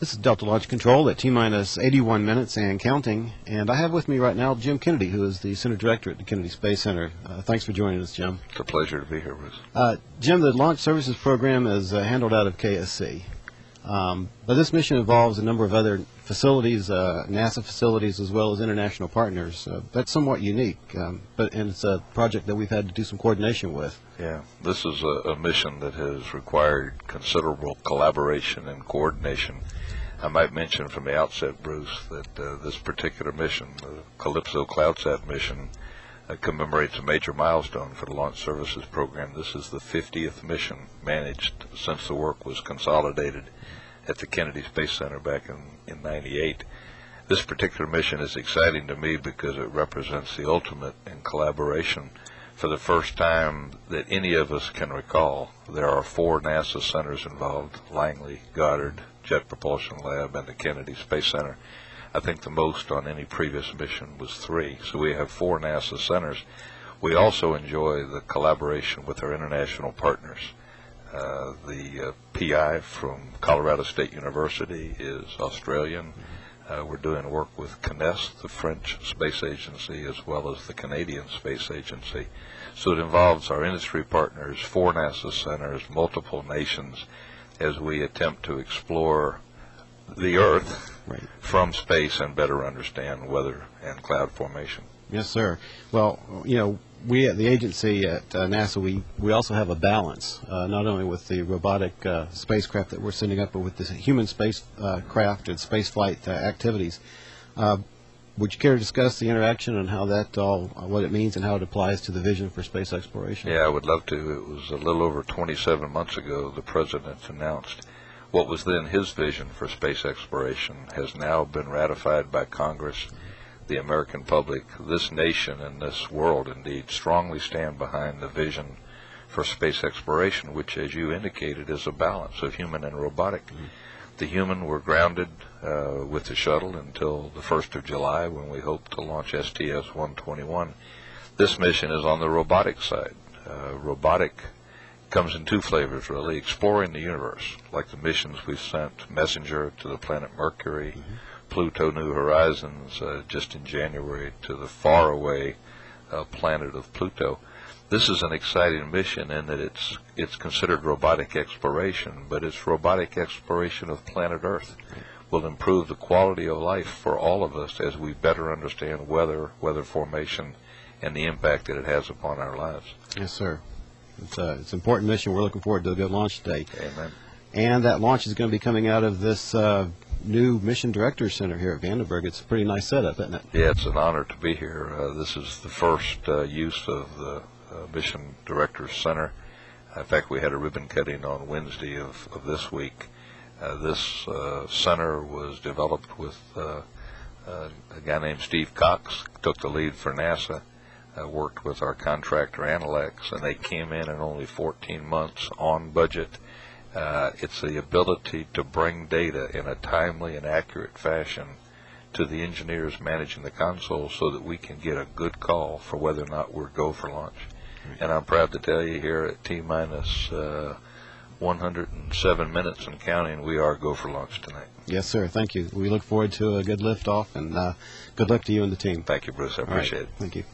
This is Delta Launch Control at T-minus 81 minutes and counting. And I have with me right now Jim Kennedy, who is the Center Director at the Kennedy Space Center. Uh, thanks for joining us, Jim. It's a pleasure to be here, Bruce. Uh, Jim, the Launch Services Program is uh, handled out of KSC. Um, but this mission involves a number of other facilities, uh, NASA facilities, as well as international partners. Uh, that's somewhat unique, um, but and it's a project that we've had to do some coordination with. Yeah, this is a, a mission that has required considerable collaboration and coordination. I might mention from the outset, Bruce, that uh, this particular mission, the CALIPSO CloudSat mission, uh, commemorates a major milestone for the Launch Services Program. This is the 50th mission managed since the work was consolidated at the Kennedy Space Center back in, in 98. This particular mission is exciting to me because it represents the ultimate in collaboration. For the first time that any of us can recall, there are four NASA centers involved, Langley, Goddard, Jet Propulsion Lab, and the Kennedy Space Center. I think the most on any previous mission was three. So we have four NASA centers. We also enjoy the collaboration with our international partners. Uh, the uh, PI from Colorado State University is Australian. Uh, we're doing work with CNES, the French space agency, as well as the Canadian Space Agency. So it involves our industry partners, four NASA centers, multiple nations, as we attempt to explore the Earth Right. from space and better understand weather and cloud formation. Yes, sir. Well, you know, we at the agency at uh, NASA, we, we also have a balance, uh, not only with the robotic uh, spacecraft that we're sending up, but with the human spacecraft and spaceflight uh, activities. Uh, would you care to discuss the interaction and how that all, what it means and how it applies to the vision for space exploration? Yeah, I would love to. It was a little over 27 months ago the president announced what was then his vision for space exploration has now been ratified by Congress, the American public, this nation, and this world indeed strongly stand behind the vision for space exploration, which, as you indicated, is a balance of human and robotic. The human were grounded uh, with the shuttle until the 1st of July when we hope to launch STS-121. This mission is on the robotic side. Uh, robotic comes in two flavors, really. Exploring the universe, like the missions we've sent, Messenger to the planet Mercury, Pluto New Horizons uh, just in January to the faraway uh, planet of Pluto. This is an exciting mission in that it's it's considered robotic exploration, but it's robotic exploration of planet Earth. Will improve the quality of life for all of us as we better understand weather, weather formation, and the impact that it has upon our lives. Yes, sir. It's, a, it's an important mission. We're looking forward to a good launch date. Amen. And that launch is going to be coming out of this uh, new Mission Director Center here at Vandenberg. It's a pretty nice setup, isn't it? Yeah, it's an honor to be here. Uh, this is the first uh, use of the uh, Mission Director Center. In fact, we had a ribbon cutting on Wednesday of, of this week. Uh, this uh, center was developed with uh, uh, a guy named Steve Cox, took the lead for NASA, uh, worked with our contractor Analex, and they came in in only 14 months on budget. Uh, it's the ability to bring data in a timely and accurate fashion to the engineers managing the console so that we can get a good call for whether or not we're go for launch. And I'm proud to tell you here at T minus uh, 107 minutes and counting, we are go for launch tonight. Yes, sir. Thank you. We look forward to a good liftoff, and uh, good luck to you and the team. Thank you, Bruce. I All right. appreciate it. Thank you.